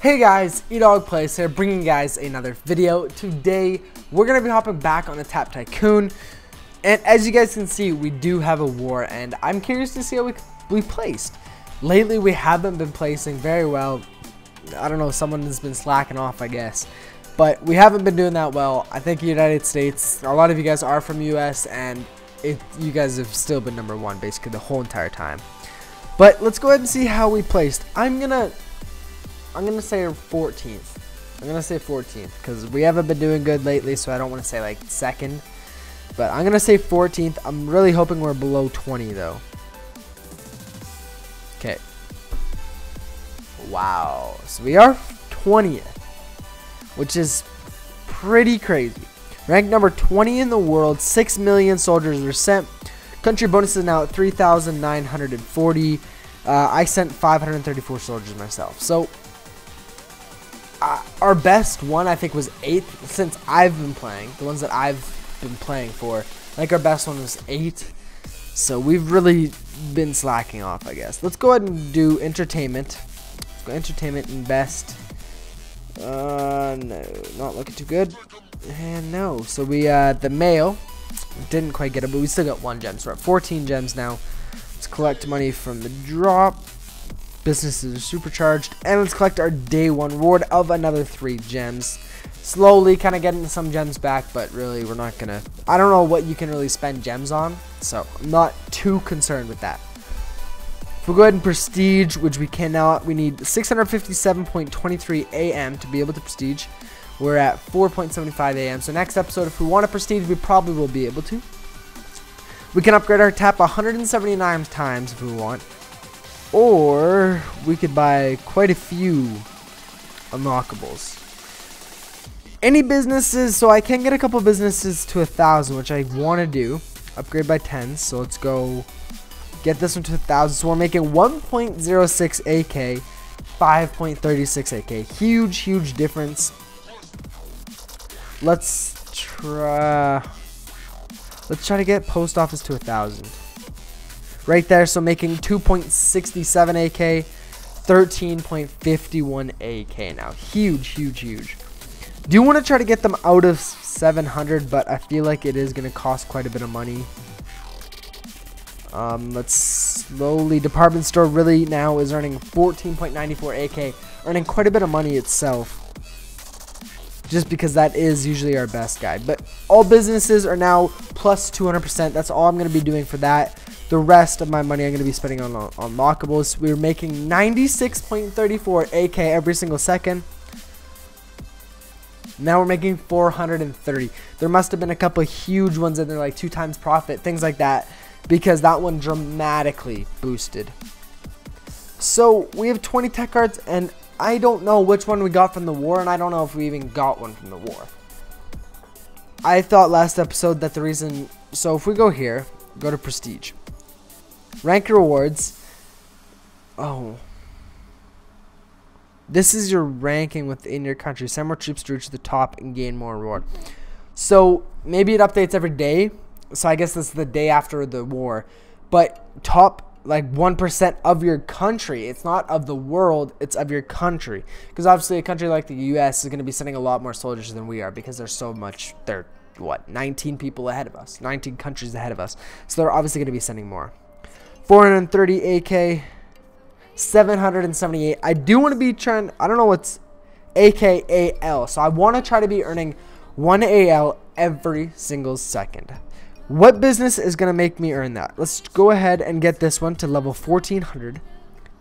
Hey guys, eDog Plays here, bringing you guys another video. Today, we're to be hopping back on the Tap Tycoon. And as you guys can see, we do have a war, and I'm curious to see how we, we placed. Lately, we haven't been placing very well. I don't know, someone has been slacking off, I guess. But we haven't been doing that well. I think United States, a lot of you guys are from US, and it, you guys have still been number one, basically, the whole entire time. But let's go ahead and see how we placed. I'm to I'm gonna say 14th. I'm gonna say 14th because we haven't been doing good lately, so I don't want to say like second. But I'm gonna say 14th. I'm really hoping we're below 20 though. Okay. Wow. So we are 20th, which is pretty crazy. Ranked number 20 in the world. 6 million soldiers are sent. Country bonuses now at 3,940. Uh, I sent 534 soldiers myself. So our best one I think was eighth since I've been playing. The ones that I've been playing for, I think our best one was eight. So we've really been slacking off, I guess. Let's go ahead and do entertainment. Let's go entertainment and best. Uh, no, not looking too good. And no, so we uh the mail didn't quite get it, but we still got one gem. So we're at 14 gems now. Let's collect money from the drop. Businesses are supercharged. And let's collect our day one reward of another three gems. Slowly kind of getting some gems back, but really we're not to... I don't know what you can really spend gems on, so I'm not too concerned with that. If we go ahead and prestige, which we cannot, we need 657.23 AM to be able to prestige. We're at 4.75 AM. So next episode, if we want to prestige, we probably will be able to. We can upgrade our tap 179 times if we want. Or we could buy quite a few unlockables. Any businesses, so I can get a couple businesses to a thousand, which I want to do. Upgrade by 10, so let's go get this one to a thousand. So we're making 1.06 AK, 5.36 AK. Huge, huge difference. Let's try. Let's try to get post office to a thousand right there. So making 2.67 AK, 13.51 AK now. Huge, huge, huge. Do want to try to get them out of 700, but I feel like it is going to cost quite a bit of money. Um, let's slowly. Department store really now is earning 14.94 AK, earning quite a bit of money itself. Just because that is usually our best guy. But all businesses are now plus 200%. That's all I'm going to be doing for that. The rest of my money I'm going to be spending on unlockables. We're making 96.34 AK every single second. Now we're making 430. There must have been a couple huge ones in there, like two times profit, things like that, because that one dramatically boosted. So we have 20 tech cards, and I don't know which one we got from the war, and I don't know if we even got one from the war. I thought last episode that the reason, so if we go here, go to prestige. Rank rewards. Oh. This is your ranking within your country. Send more troops to reach the top and gain more reward. So maybe it updates every day. So I guess this is the day after the war. But top like 1% of your country. It's not of the world, it's of your country. Because obviously a country like the US is going to be sending a lot more soldiers than we are because there's so much, they're what, 19 people ahead of us, 19 countries ahead of us. So they're obviously going to be sending more. 430 AK, 778. I do want to be trying, I don't know what's AKAL. So I want to try to be earning 1 AL every single second. What business is going to make me earn that? Let's go ahead and get this one to level 1400.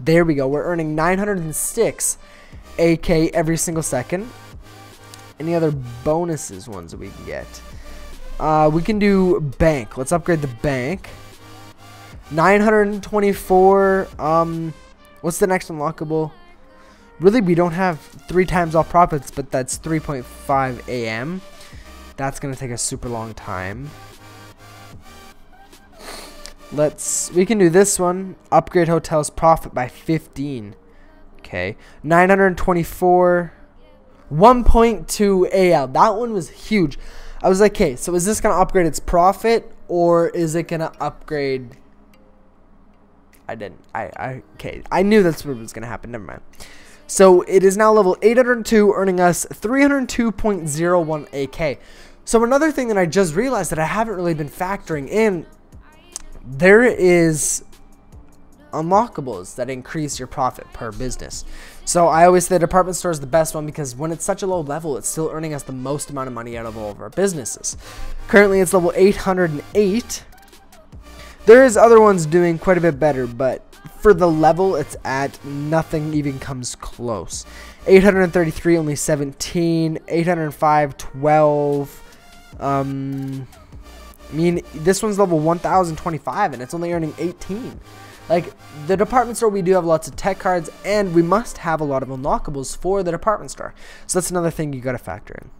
There we go. We're earning 906 AK every single second. Any other bonuses ones that we can get? Uh, we can do bank. Let's upgrade the bank. 924. Um, what's the next unlockable? Really, we don't have three times all profits, but that's 3.5 AM. That's going to take a super long time. Let's, we can do this one. Upgrade hotels profit by 15. Okay. 924. 1.2 AL. That one was huge. I was like, okay, so is this going to upgrade its profit or is it going to upgrade I didn't. I, I, okay. I knew that's what was going to happen. Never mind. So it is now level 802, earning us 302.01 AK. So another thing that I just realized that I haven't really been factoring in, there is unlockables that increase your profit per business. So I always say department store is the best one because when it's such a low level, it's still earning us the most amount of money out of all of our businesses. Currently, it's level 808. There is other ones doing quite a bit better, but for the level it's at, nothing even comes close. 833, only 17. 805, 12. Um, I mean, this one's level 1025 and it's only earning 18. Like, the department store, we do have lots of tech cards and we must have a lot of unlockables for the department store. So that's another thing you got to factor in.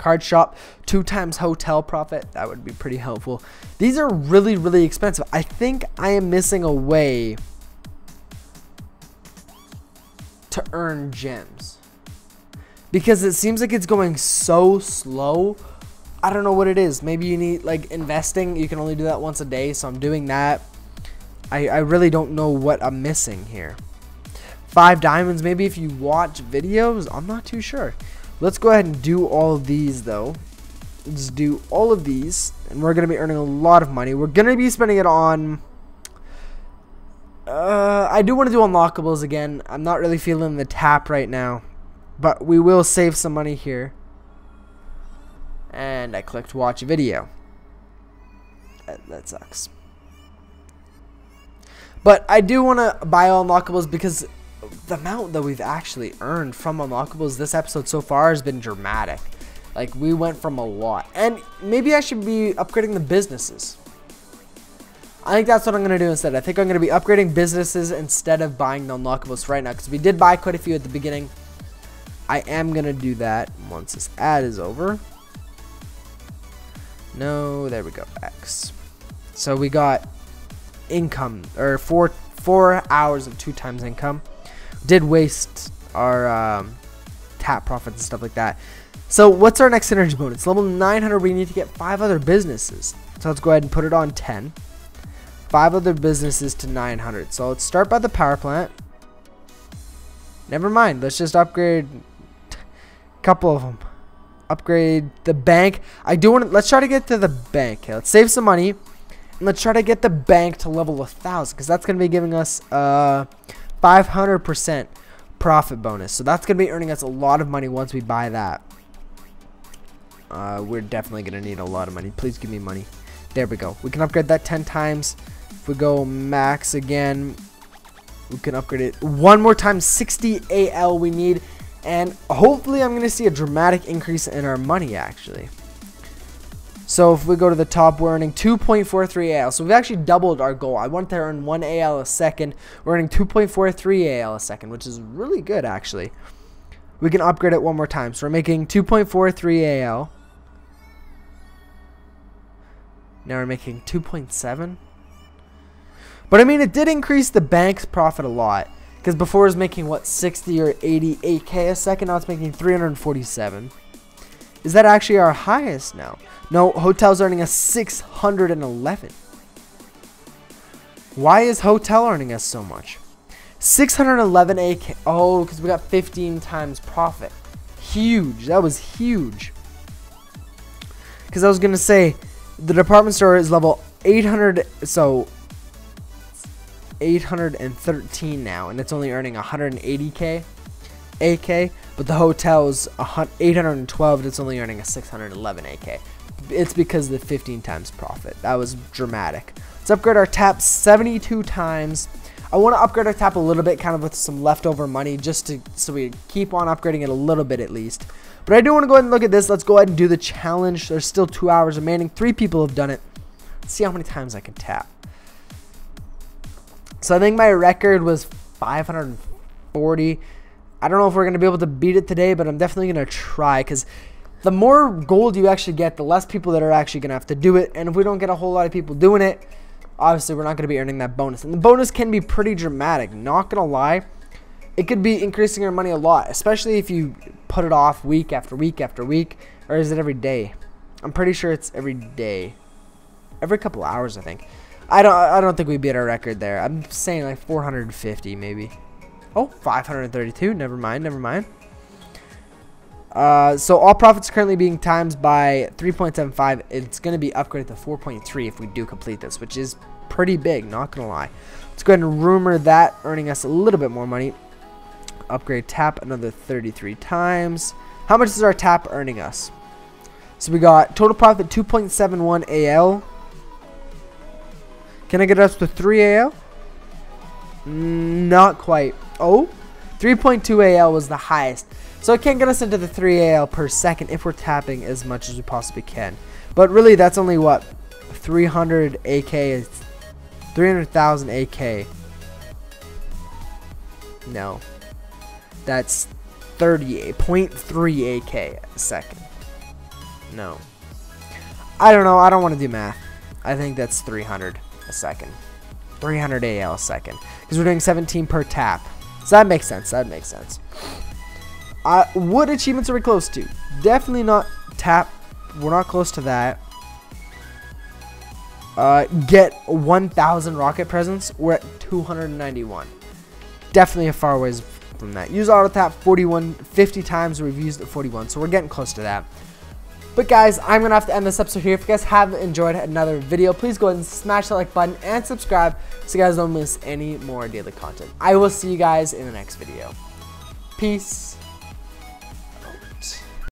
Card shop, two times hotel profit. That would be pretty helpful. These are really, really expensive. I think I am missing a way to earn gems. Because it seems like it's going so slow. I don't know what it is. Maybe you need, like, investing. You can only do that once a day, so I'm doing that. I, I really don't know what I'm missing here. Five diamonds, maybe if you watch videos, I'm not too sure. Let's go ahead and do all of these though. Let's do all of these, and we're going to be earning a lot of money. We're going to be spending it on... Uh, I do want to do unlockables again. I'm not really feeling the tap right now. But we will save some money here. And I clicked watch video. That, that sucks. But I do want to buy all unlockables because the amount that we've actually earned from unlockables this episode so far has been dramatic. Like, we went from a lot. And maybe I should be upgrading the businesses. I think that's what I'm going to do instead. I think I'm going to be upgrading businesses instead of buying the unlockables right now. Because we did buy quite a few at the beginning. I am going to do that once this ad is over. No, there we go. X. So we got income, or four, four hours of two times income did waste our um, tap profits and stuff like that. So what's our next synergy bonus? Level 900, we need to get five other businesses. So let's go ahead and put it on 10. Five other businesses to 900. So let's start by the power plant. Never mind. Let's just upgrade a couple of them. Upgrade the bank. I do want to, let's try to get to the bank. Okay, let's save some money. And let's try to get the bank to level 1000 because that's going to be giving us uh 500% profit bonus. So that's going to be earning us a lot of money once we buy that. Uh, we're definitely going to need a lot of money. Please give me money. There we go. We can upgrade that 10 times. If we go max again, we can upgrade it one more time. 60 AL we need. And hopefully I'm going to see a dramatic increase in our money, actually. So if we go to the top, we're earning 2.43 AL. So we've actually doubled our goal. I want to earn 1 AL a second. We're earning 2.43 AL a second, which is really good, actually. We can upgrade it one more time. So we're making 2.43 AL. Now we're making 2.7. But I mean, it did increase the bank's profit a lot. Because before it was making, what, 60 or 88k a second. Now it's making 347. Is that actually our highest now? No, hotel's earning us 611. Why is hotel earning us so much? 611 AK. Oh, because we got 15 times profit. Huge. That was huge. Because I was going to say, the department store is level 800. So, 813 now. And it's only earning 180k. AK. But the hotel is 812. And it's only earning a 611 AK it's because of the 15 times profit. That was dramatic. Let's upgrade our tap 72 times. I want to upgrade our tap a little bit, kind of with some leftover money, just to so we keep on upgrading it a little bit at least. But I do want to go ahead and look at this. Let's go ahead and do the challenge. There's still two hours remaining. Three people have done it. Let's see how many times I can tap. So I think my record was 540. I don't know if we're going to be able to beat it today, but I'm definitely going to try because the more gold you actually get, the less people that are actually going to have to do it. And if we don't get a whole lot of people doing it, obviously we're not going to be earning that bonus. And the bonus can be pretty dramatic. Not going to lie. It could be increasing your money a lot, especially if you put it off week after week after week. Or is it every day? I'm pretty sure it's every day. Every couple hours, I think. I don't I don't think we beat our record there. I'm saying like 450 maybe. Oh, 532. Never mind. Never mind. Uh, so all profits currently being times by 3.75. It's going to be upgraded to 4.3 if we do complete this, which is pretty big, not going to lie. Let's go ahead and rumor that, earning us a little bit more money. Upgrade tap another 33 times. How much is our tap earning us? So we got total profit 2.71 AL. Can I get us to 3 AL? Not quite. Oh, 3.2 AL was the highest. So it can't get us into the 3 AL per second if we're tapping as much as we possibly can. But really, that's only what 300 AK is 300,000 AK. No, that's 38.3 AK a second. No, I don't know. I don't want to do math. I think that's 300 a second. 300 AL a second because we're doing 17 per tap. So that makes sense. That makes sense. Uh, what achievements are we close to? Definitely not tap. We're not close to that. Uh, get 1,000 rocket presents. We're at 291. Definitely a far ways from that. Use auto tap 41, 50 times. We've used it 41, so we're getting close to that. But guys, I'm to have to end this episode here. If you guys have enjoyed another video, please go ahead and smash that like button and subscribe so you guys don't miss any more daily content. I will see you guys in the next video. Peace.